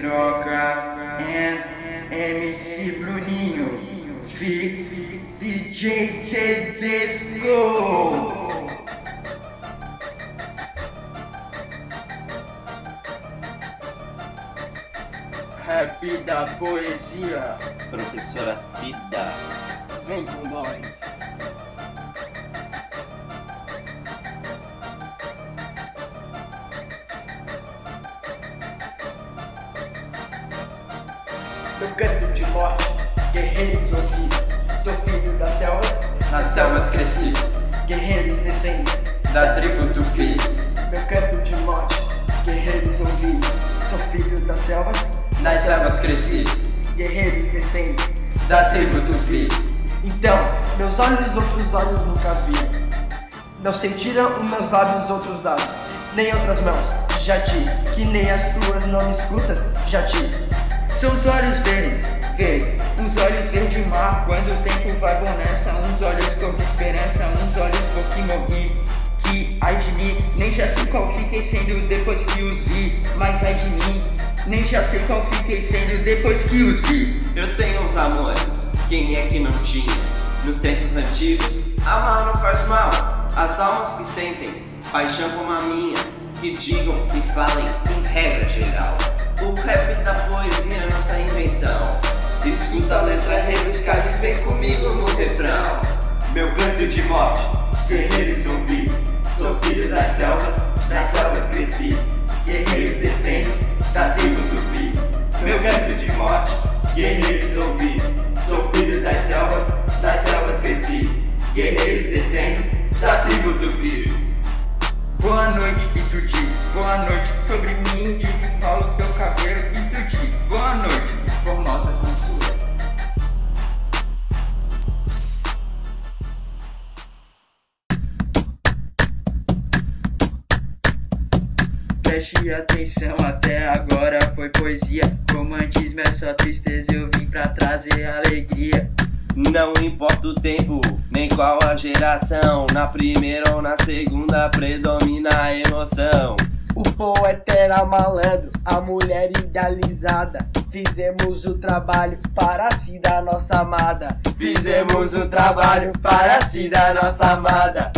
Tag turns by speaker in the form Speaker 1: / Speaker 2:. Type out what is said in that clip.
Speaker 1: Droga and MC Bruninho Fit DJ Tedesco. Rap da poesia.
Speaker 2: Professora Cida.
Speaker 1: Vem com nós.
Speaker 3: Meu canto de morte, guerreiros ouvi. Sou filho das selvas,
Speaker 1: Nas selvas cresci,
Speaker 3: guerreiros descendo.
Speaker 1: da tribo Tupi.
Speaker 3: Meu canto de morte, guerreiros ouvi. Sou filho das selvas,
Speaker 1: Nas selvas cresci,
Speaker 3: guerreiros descendo.
Speaker 1: da tribo Tupi.
Speaker 3: Então, meus olhos outros olhos nunca viram. Não sentiram os meus lábios outros lábios, nem outras mãos. Já ti, que nem as tuas não me escutas, já ti.
Speaker 4: São os olhos verdes, verdes, uns olhos verde mar quando o tempo vai bonança, uns olhos com esperança, uns olhos morri, que ai de mim, nem já sei qual fiquei sendo depois que os vi, mas ai de mim, nem já sei qual fiquei sendo depois que os vi.
Speaker 2: Eu tenho os amores, quem é que não tinha? Nos tempos antigos, amar não faz mal. As almas que sentem paixão como a minha, que digam e falem em regra geral. De morte, guerreiros ouvi. Sou filho das selvas, das selvas cresci. Guerreiros descendo, da tribo tupi. Meu canto de morte, guerreiros ouvi. Sou filho das selvas, das selvas cresci. Guerreiros descendo, da tribo tupi.
Speaker 4: Boa noite e
Speaker 1: Preste atenção, até agora foi poesia. Romantismo é só tristeza, eu vim pra trazer alegria.
Speaker 2: Não importa o tempo, nem qual a geração. Na primeira ou na segunda predomina a emoção.
Speaker 3: O poeta era malandro, a mulher idealizada. Fizemos o trabalho para si da nossa amada.
Speaker 1: Fizemos um trabalho para si da nossa amada.